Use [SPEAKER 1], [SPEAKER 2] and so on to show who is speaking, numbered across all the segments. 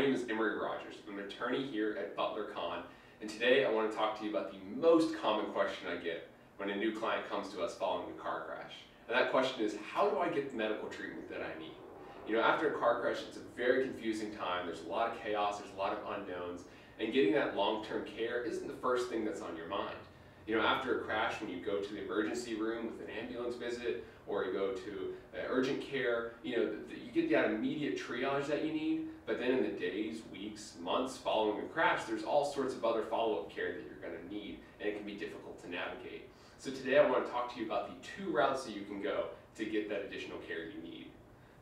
[SPEAKER 1] name is Emory Rogers. I'm an attorney here at Butler Kahn, and today I want to talk to you about the most common question I get when a new client comes to us following a car crash. And that question is, how do I get the medical treatment that I need? You know, after a car crash, it's a very confusing time. There's a lot of chaos, there's a lot of unknowns, and getting that long-term care isn't the first thing that's on your mind. You know, after a crash, when you go to the emergency room with an ambulance visit, or you go to uh, urgent care, you know, the, the, you get that immediate triage that you need, but then in the days, weeks, months following the crash, there's all sorts of other follow-up care that you're going to need, and it can be difficult to navigate. So today I want to talk to you about the two routes that you can go to get that additional care you need.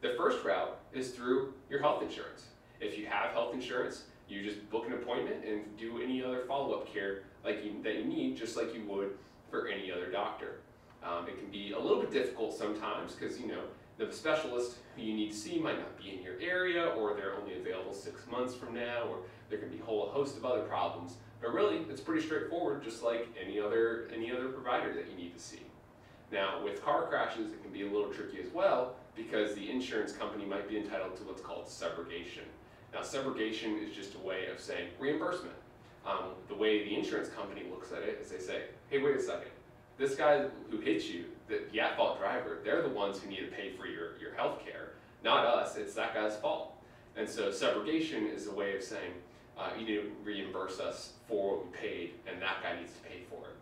[SPEAKER 1] The first route is through your health insurance. If you have health insurance, you just book an appointment and do any other follow-up care like you, that you need, just like you would for any other doctor. Um, it can be a little bit difficult sometimes because you know the specialist who you need to see might not be in your area or they're only available six months from now or there can be a whole host of other problems. But really, it's pretty straightforward just like any other, any other provider that you need to see. Now, with car crashes, it can be a little tricky as well because the insurance company might be entitled to what's called subrogation. Now, subrogation is just a way of saying reimbursement. Um, the way the insurance company looks at it is they say, hey, wait a second, this guy who hit you, the, the at-fault driver, they're the ones who need to pay for your, your health care, not us, it's that guy's fault. And so subrogation is a way of saying, uh, you need to reimburse us for what we paid, and that guy needs to pay for it.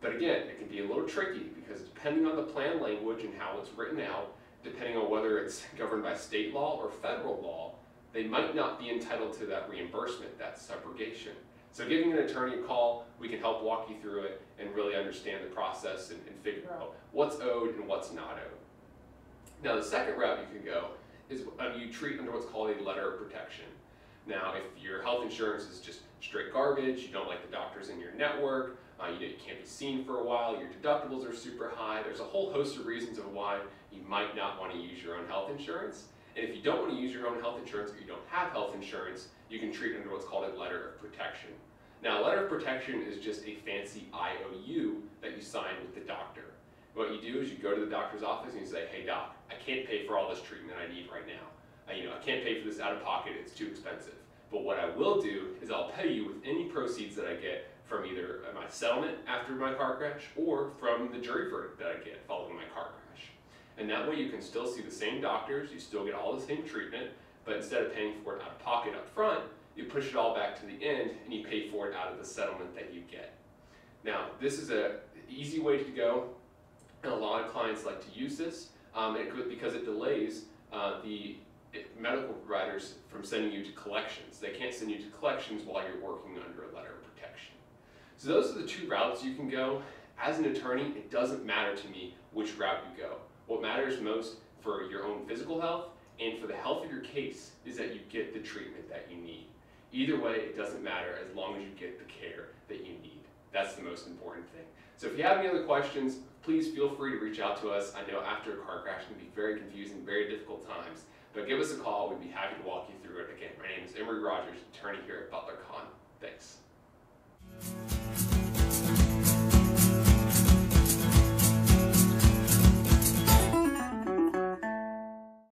[SPEAKER 1] But again, it can be a little tricky because depending on the plan language and how it's written out, depending on whether it's governed by state law or federal law, they might not be entitled to that reimbursement, that subrogation. So giving an attorney a call, we can help walk you through it and really understand the process and, and figure out what's owed and what's not owed. Now the second route you can go is um, you treat under what's called a letter of protection. Now, if your health insurance is just straight garbage, you don't like the doctors in your network, uh, you, know, you can't be seen for a while, your deductibles are super high, there's a whole host of reasons of why you might not want to use your own health insurance. And if you don't want to use your own health insurance or you don't have health insurance, you can treat under what's called a letter of protection. Now, a letter of protection is just a fancy IOU that you sign with the doctor. What you do is you go to the doctor's office and you say, hey doc, I can't pay for all this treatment I need right now. I, you know, I can't pay for this out of pocket, it's too expensive. But what I will do is I'll pay you with any proceeds that I get from either my settlement after my car crash or from the jury verdict that I get following my car crash. And that way you can still see the same doctors, you still get all the same treatment, but instead of paying for it out of pocket up front, you push it all back to the end and you pay for it out of the settlement that you get. Now, this is an easy way to go, and a lot of clients like to use this um, because it delays uh, the medical providers from sending you to collections. They can't send you to collections while you're working under a letter of protection. So those are the two routes you can go. As an attorney, it doesn't matter to me which route you go. What matters most for your own physical health and for the health of your case is that you get the treatment that you need. Either way, it doesn't matter as long as you get the care that you need. That's the most important thing. So if you have any other questions, please feel free to reach out to us. I know after a car crash can be very confusing, very difficult times, but give us a call. We'd be happy to walk you through it. Again, my name is Emory Rogers, attorney here at Butler Kahn. Thanks.